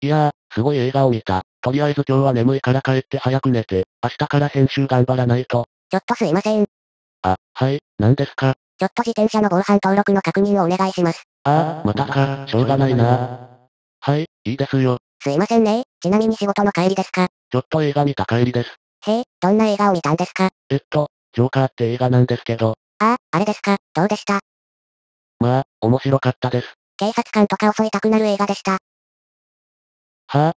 いやー、すごい映画を見た。とりあえず今日は眠いから帰って早く寝て、明日から編集頑張らないと。ちょっとすいません。あ、はい、何ですか？ちょっと自転車の防犯登録の確認をお願いします。あー、またか、しょうがないなはい、いいですよ。すいませんね。ちなみに仕事の帰りですか？ちょっと映画見た帰りです。へえ、どんな映画を見たんですか？えっと、ジョーカーって映画なんですけど、ああ、あれですか？どうでした？まあ、面白かったです。警察官とか襲いたくなる映画でした。は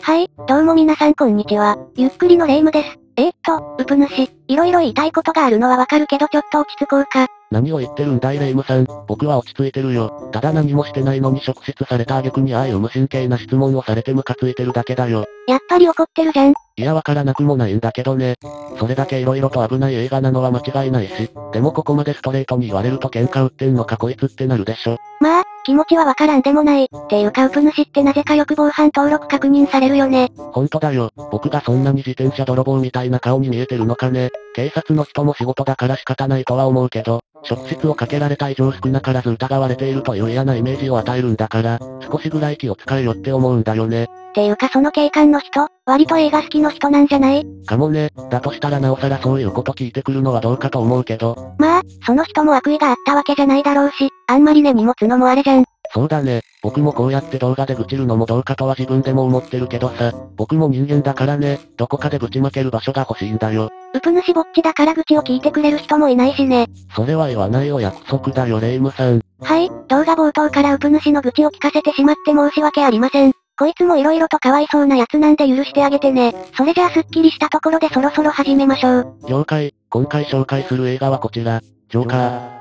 はい、どうも皆さんこんにちは。ゆっくりのレイムです。えー、っと、うぷ主、いろいろ言いたいことがあるのはわかるけどちょっと落ち着こうか。何を言ってるんだいレイムさん。僕は落ち着いてるよ。ただ何もしてないのに職質された挙句にああいう無神経な質問をされてムカついてるだけだよ。やっぱり怒ってるじゃん。いやわからなくもないんだけどね。それだけ色々と危ない映画なのは間違いないし、でもここまでストレートに言われると喧嘩売ってんのかこいつってなるでしょ。まあ、気持ちはわからんでもない。っていうかうぷ主ってなぜかよく防犯登録確認されるよね。ほんとだよ。僕がそんなに自転車泥棒みたいな顔に見えてるのかね。警察の人も仕事だから仕方ないとは思うけど、職質をかけられた以上少なからず疑われているという嫌なイメージを与えるんだから、少しぐらい気を使えよって思うんだよね。っていうかその警官の人、割と映画好きの人なんじゃない？かもね。だとしたらなおさらそういうこと聞いてくるのはどうかと思うけど、まあ、その人も悪意があったわけじゃないだろうし、あんまり根に持つのもあれじゃん。そうだね。僕もこうやって動画で愚痴るのもどうかとは自分でも思ってるけどさ、僕も人間だからね、どこかでぶちまける場所が欲しいんだよ。うぷ主ぼっちだから愚痴を聞いてくれる人もいないしね。それは言わないお約束だよレイムさん。はい、動画冒頭からうぷ主の愚痴を聞かせてしまって申し訳ありません。こいつも色々とかわいそうなやつなんで許してあげてね。それじゃあすっきりしたところでそろそろ始めましょう。了解。今回紹介する映画はこちら、ジョーカー。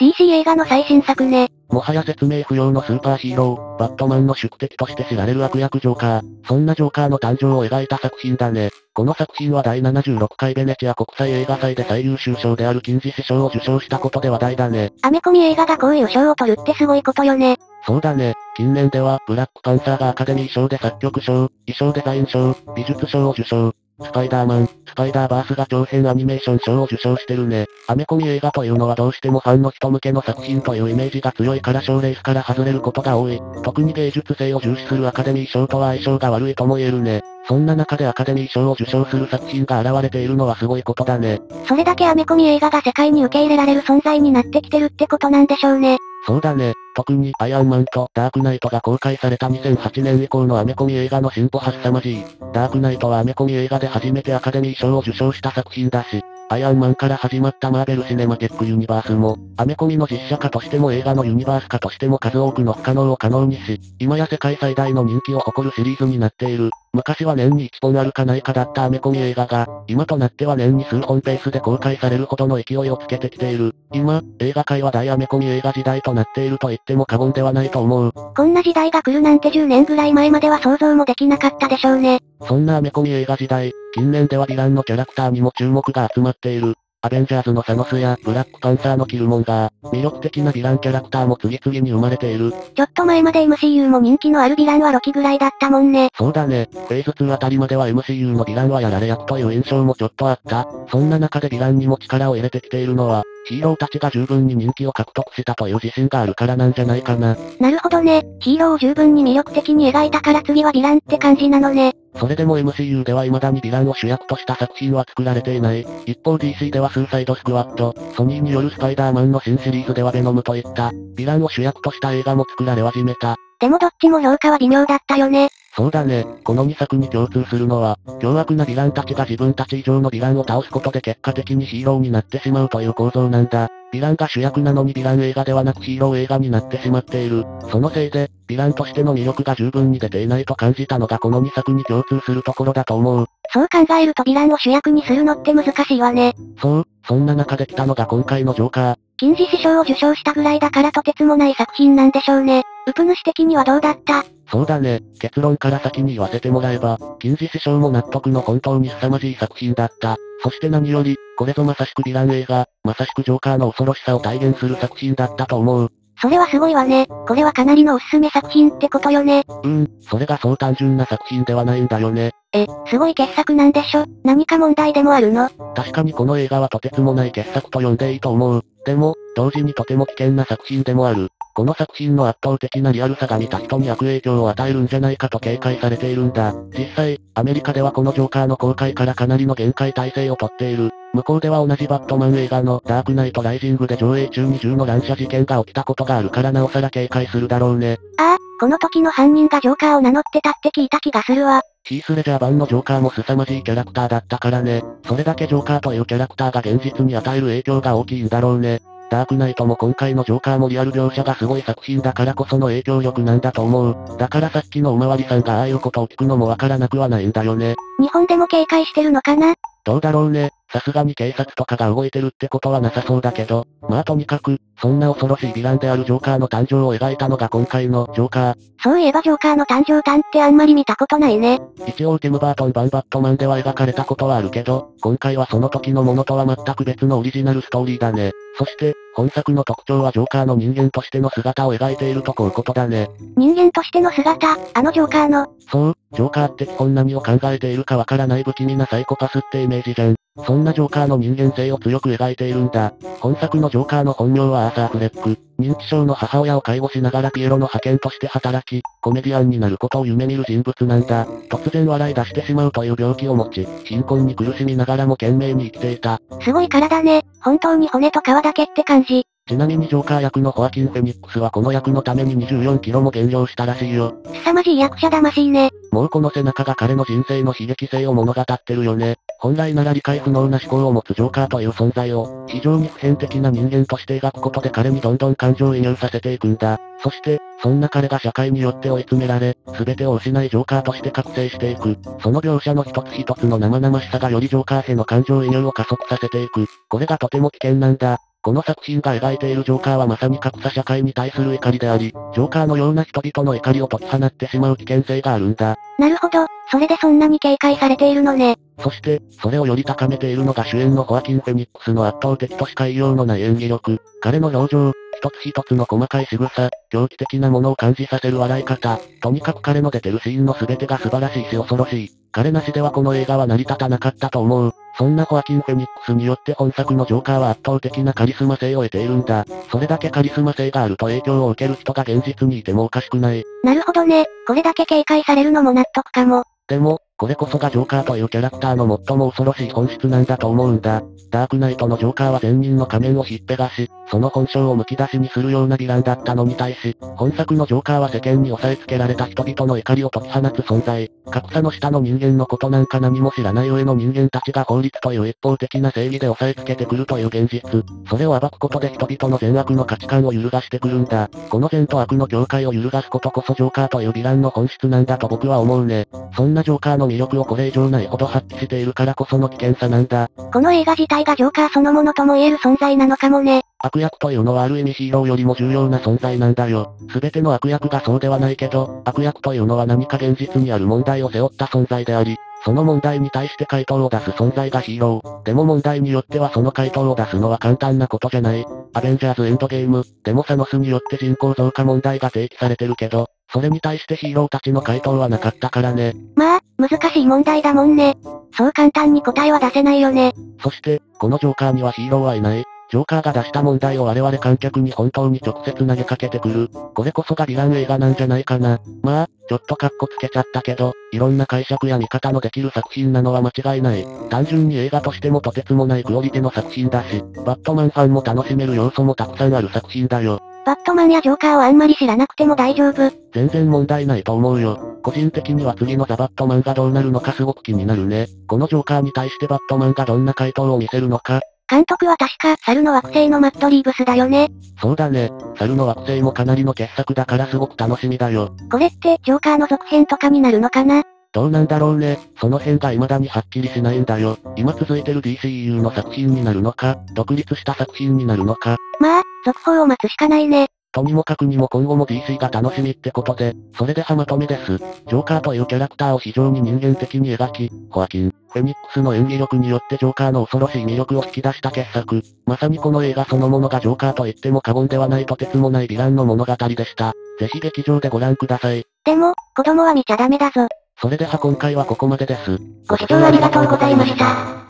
DC 映画の最新作ね。もはや説明不要のスーパーヒーロー、バットマンの宿敵として知られる悪役ジョーカー。そんなジョーカーの誕生を描いた作品だね。この作品は第76回ベネチア国際映画祭で最優秀賞である金獅子賞を受賞したことで話題だね。アメコミ映画がこういう賞を取るってすごいことよね。そうだね。近年では、ブラックパンサーがアカデミー賞で作曲賞、衣装デザイン賞、美術賞を受賞。スパイダーマン、スパイダーバースが長編アニメーション賞を受賞してるね。アメコミ映画というのはどうしてもファンの人向けの作品というイメージが強いから賞レースから外れることが多い。特に芸術性を重視するアカデミー賞とは相性が悪いとも言えるね。そんな中でアカデミー賞を受賞する作品が現れているのはすごいことだね。それだけアメコミ映画が世界に受け入れられる存在になってきてるってことなんでしょうね。そうだね。特に、アイアンマンとダークナイトが公開された2008年以降のアメコミ映画の進歩は凄まじい。ダークナイトはアメコミ映画で初めてアカデミー賞を受賞した作品だし、アイアンマンから始まったマーベル・シネマティック・ユニバースも、アメコミの実写化としても映画のユニバース化としても数多くの不可能を可能にし、今や世界最大の人気を誇るシリーズになっている。昔は年に1本あるかないかだったアメコミ映画が、今となっては年に数本ペースで公開されるほどの勢いをつけてきている。今、映画界は大アメコミ映画時代となっていると言っても過言ではないと思う。こんな時代が来るなんて10年ぐらい前までは想像もできなかったでしょうね。そんなアメコミ映画時代、近年ではヴィランのキャラクターにも注目が集まっている。アベンジャーズのサノスやブラックパンサーのキルモンガー、魅力的なヴィランキャラクターも次々に生まれている。ちょっと前まで MCU も人気のあるヴィランはロキぐらいだったもんね。そうだね。フェーズ2あたりまでは MCU のヴィランはやられ役という印象もちょっとあった。そんな中でヴィランにも力を入れてきているのは、ヒーローたちが十分に人気を獲得したという自信があるからなんじゃないかな。なるほどね。ヒーローを十分に魅力的に描いたから次はヴィランって感じなのね。それでも MCU では未だにヴィランを主役とした作品は作られていない。一方 DC ではスーサイドスクワット、ソニーによるスパイダーマンの新シリーズではベノムといった、ヴィランを主役とした映画も作られ始めた。でもどっちも評価は微妙だったよね。そうだね。この2作に共通するのは、凶悪なヴィランたちが自分たち以上のヴィランを倒すことで結果的にヒーローになってしまうという構造なんだ。ヴィランが主役なのにヴィラン映画ではなくヒーロー映画になってしまっている。そのせいで、ヴィランとしての魅力が十分に出ていないと感じたのがこの2作に共通するところだと思う。そう考えるとヴィランを主役にするのって難しいわね。そう、そんな中で来たのが今回のジョーカー。金獅子賞を受賞したぐらいだからとてつもない作品なんでしょうね。ウプ主的にはどうだった？そうだね。結論から先に言わせてもらえば、金獅子賞も納得の本当に凄まじい作品だった。そして何より、これぞまさしくヴィラン映画、まさしくジョーカーの恐ろしさを体現する作品だったと思う。それはすごいわね。これはかなりのおすすめ作品ってことよね。うーん、それがそう単純な作品ではないんだよね。え、すごい傑作なんでしょ？何か問題でもあるの？確かにこの映画はとてつもない傑作と呼んでいいと思う。でも、同時にとても危険な作品でもある。この作品の圧倒的なリアルさが見た人に悪影響を与えるんじゃないかと警戒されているんだ。実際、アメリカではこのジョーカーの公開からかなりの限界体制をとっている。向こうでは同じバットマン映画のダークナイトライジングで上映中に銃の乱射事件が起きたことがあるからなおさら警戒するだろうね。ああ、この時の犯人がジョーカーを名乗ってたって聞いた気がするわ。ヒースレジャー版のジョーカーも凄まじいキャラクターだったからね。それだけジョーカーというキャラクターが現実に与える影響が大きいんだろうね。ダークナイトも今回のジョーカーもリアル描写がすごい作品だからこその影響力なんだと思う。だからさっきのおまわりさんがああいうことを聞くのもわからなくはないんだよね。日本でも警戒してるのかな？どうだろうね。さすがに警察とかが動いてるってことはなさそうだけど、まあとにかく、そんな恐ろしいヴィランであるジョーカーの誕生を描いたのが今回のジョーカー。そういえばジョーカーの誕生譚ってあんまり見たことないね。一応ティム・バートン版バットマンでは描かれたことはあるけど、今回はその時のものとは全く別のオリジナルストーリーだね。そして、本作の特徴はジョーカーの人間としての姿を描いているとこういうことだね。人間としての姿、あのジョーカーの。そう、ジョーカーって基本何を考えているかわからない不気味なサイコパスってイメージじゃん。そんなジョーカーの人間性を強く描いているんだ。本作のジョーカーの本名はアーサー・フレック。認知症の母親を介護しながらピエロの派遣として働き、コメディアンになることを夢見る人物なんだ。突然笑い出してしまうという病気を持ち、貧困に苦しみながらも懸命に生きていた。すごい体ね。本当に骨と皮だけって感じ。ちなみにジョーカー役のホアキン・フェニックスはこの役のために24キロも減量したらしいよ。凄まじい役者魂ね。もうこの背中が彼の人生の悲劇性を物語ってるよね。本来なら理解不能な思考を持つジョーカーという存在を、非常に普遍的な人間として描くことで彼にどんどん感情移入させていくんだ。そして、そんな彼が社会によって追い詰められ、全てを失いジョーカーとして覚醒していく。その描写の一つ一つの生々しさがよりジョーカーへの感情移入を加速させていく。これがとても危険なんだ。この作品が描いているジョーカーはまさに格差社会に対する怒りであり、ジョーカーのような人々の怒りを解き放ってしまう危険性があるんだ。なるほど、それでそんなに警戒されているのね。そして、それをより高めているのが主演のホアキン・フェニックスの圧倒的としか言いようのない演技力。彼の表情、一つ一つの細かい仕草、狂気的なものを感じさせる笑い方、とにかく彼の出てるシーンの全てが素晴らしいし恐ろしい。彼なしではこの映画は成り立たなかったと思う。そんなホアキン・フェニックスによって本作のジョーカーは圧倒的なカリスマ性を得ているんだ。それだけカリスマ性があると影響を受ける人が現実にいてもおかしくない。なるほどね。これだけ警戒されるのも納得かも。でも、これこそがジョーカーというキャラクターの最も恐ろしい本質なんだと思うんだ。ダークナイトのジョーカーは善人の仮面をひっぺがし、その本性をむき出しにするようなヴィランだったのに対し、本作のジョーカーは世間に押さえつけられた人々の怒りを解き放つ存在。格差の下の人間のことなんか何も知らない上の人間たちが法律という一方的な正義で押さえつけてくるという現実。それを暴くことで人々の善悪の価値観を揺るがしてくるんだ。この善と悪の境界を揺るがすことこそジョーカーというヴィランの本質なんだと僕は思うね。そんなジョーカーの魅力をこれ以上ないほど発揮しているからこその危険さなんだ。この映画自体がジョーカーそのものとも言える存在なのかもね。悪役というのはある意味ヒーローよりも重要な存在なんだよ。すべての悪役がそうではないけど、悪役というのは何か現実にある問題を背負った存在であり、その問題に対して回答を出す存在がヒーロー。でも問題によってはその回答を出すのは簡単なことじゃない。アベンジャーズエンドゲーム、でもサノスによって人口増加問題が提起されてるけど、それに対してヒーローたちの回答はなかったからね。まあ、難しい問題だもんね。そう簡単に答えは出せないよね。そして、このジョーカーにはヒーローはいない。ジョーカーが出した問題を我々観客に本当に直接投げかけてくる。これこそがヴィラン映画なんじゃないかな。まあ、ちょっとカッコつけちゃったけど、いろんな解釈や見方のできる作品なのは間違いない。単純に映画としてもとてつもないクオリティの作品だし、バットマンファンも楽しめる要素もたくさんある作品だよ。バットマンやジョーカーをあんまり知らなくても大丈夫。全然問題ないと思うよ。個人的には次のザ・バットマンがどうなるのかすごく気になるね。このジョーカーに対してバットマンがどんな回答を見せるのか、監督は確か、猿の惑星のマットリーブスだよね。そうだね。猿の惑星もかなりの傑作だからすごく楽しみだよ。これって、ジョーカーの続編とかになるのかな？どうなんだろうね。その辺が未だにはっきりしないんだよ。今続いてる DCU の作品になるのか、独立した作品になるのか。まあ、続報を待つしかないね。とにもかくにも今後も DC が楽しみってことで、それではまとめです。ジョーカーというキャラクターを非常に人間的に描き、ホアキン、フェニックスの演技力によってジョーカーの恐ろしい魅力を引き出した傑作。まさにこの映画そのものがジョーカーと言っても過言ではないとてつもないヴィランの物語でした。ぜひ劇場でご覧ください。でも、子供は見ちゃダメだぞ。それでは今回はここまでです。ご視聴ありがとうございました。